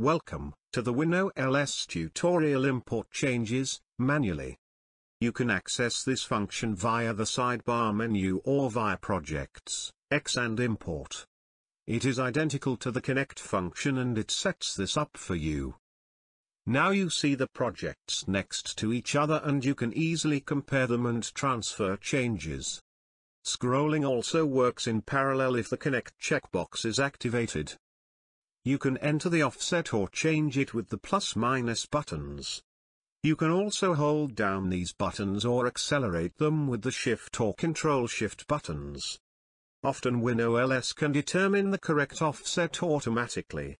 Welcome to the WinOLS tutorial Import Changes, manually. You can access this function via the sidebar menu or via Projects, X and Import. It is identical to the connect function and it sets this up for you. Now you see the projects next to each other and you can easily compare them and transfer changes. Scrolling also works in parallel if the connect checkbox is activated. You can enter the offset or change it with the plus minus buttons. You can also hold down these buttons or accelerate them with the Shift or Control Shift buttons. Often WinOLS can determine the correct offset automatically.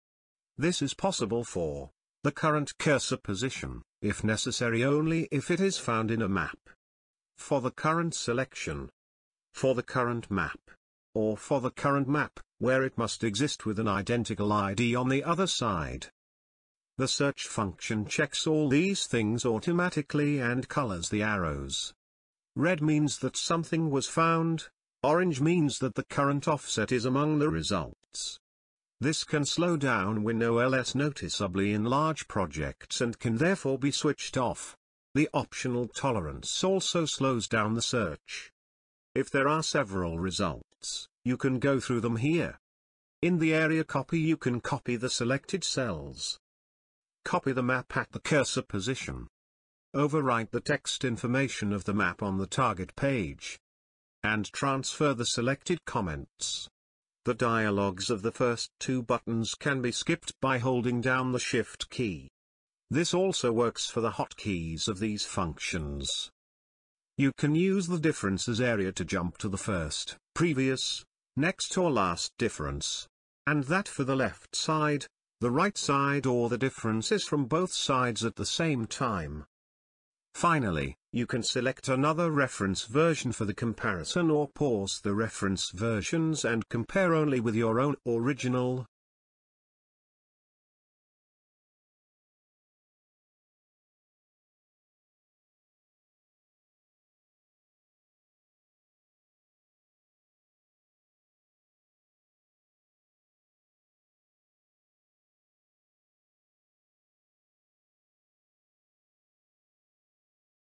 This is possible for the current cursor position, if necessary only if it is found in a map. For the current selection. For the current map or for the current map, where it must exist with an identical ID on the other side. The search function checks all these things automatically and colors the arrows. Red means that something was found, orange means that the current offset is among the results. This can slow down WinOLS noticeably in large projects and can therefore be switched off. The optional tolerance also slows down the search. If there are several results, you can go through them here. In the area copy you can copy the selected cells. Copy the map at the cursor position. Overwrite the text information of the map on the target page. And transfer the selected comments. The dialogues of the first two buttons can be skipped by holding down the Shift key. This also works for the hotkeys of these functions. You can use the differences area to jump to the first, previous, next or last difference. And that for the left side, the right side or the differences from both sides at the same time. Finally, you can select another reference version for the comparison or pause the reference versions and compare only with your own original,